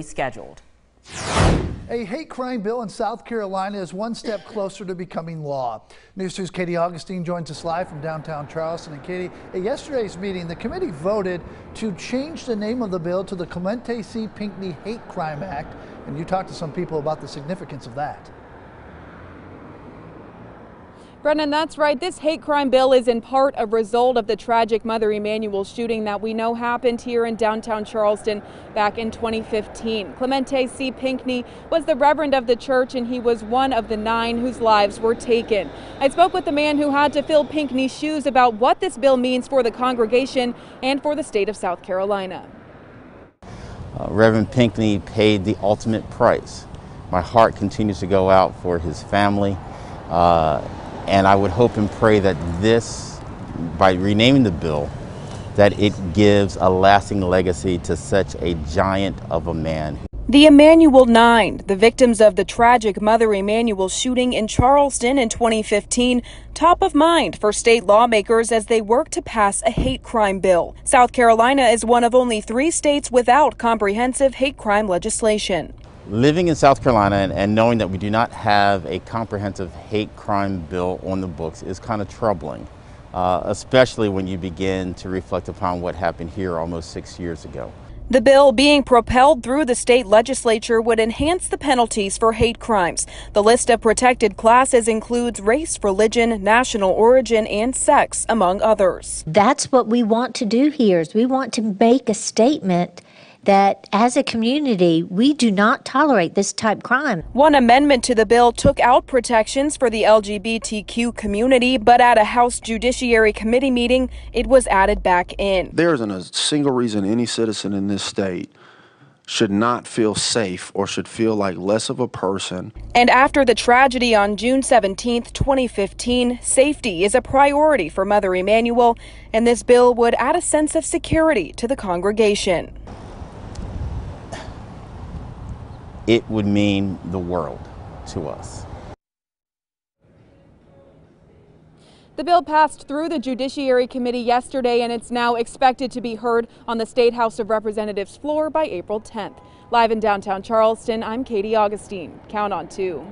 scheduled. A hate crime bill in South Carolina is one step closer to becoming law. News 2's Katie Augustine joins us live from downtown Charleston. And Katie, at yesterday's meeting, the committee voted to change the name of the bill to the Clementa C. Pinckney Hate Crime Act. And you talked to some people about the significance of that. Brennan, that's right. This hate crime bill is in part a result of the tragic Mother Emanuel shooting that we know happened here in downtown Charleston back in 2015. Clementa C. Pinckney was the reverend of the church and he was one of the nine whose lives were taken. I spoke with the man who had to fill Pinckney's shoes about what this bill means for the congregation and for the state of South Carolina. Uh, Reverend Pinckney paid the ultimate price. My heart continues to go out for his family. Uh, and I would hope and pray that this, by renaming the bill, that it gives a lasting legacy to such a giant of a man. The Emanuel Nine, the victims of the tragic Mother Emanuel shooting in Charleston in 2015, top of mind for state lawmakers as they work to pass a hate crime bill. South Carolina is one of only three states without comprehensive hate crime legislation. Living in South Carolina and, and, knowing that we do not have a comprehensive hate crime bill on the books is kind of troubling, uh, especially when you begin to reflect upon what happened here almost six years ago. The bill being propelled through the state legislature would enhance the penalties for hate crimes. The list of protected classes includes race, religion, national origin, and sex, among others. That's what we want to do here is we want to make a statement that as a community, we do not tolerate this type crime. One amendment to the bill took out protections for the LGBTQ community, but at a House Judiciary Committee meeting, it was added back in. There isn't a single reason any citizen in this state should not feel safe or should feel like less of a person. And after the tragedy on June 17, 2015, safety is a priority for Mother Emanuel, and this bill would add a sense of security to the congregation. It would mean the world to us. The bill passed through the Judiciary Committee yesterday and it's now expected to be heard on the State House of Representatives floor by April 10th. Live in downtown Charleston, I'm Katie Augustine. Count on two.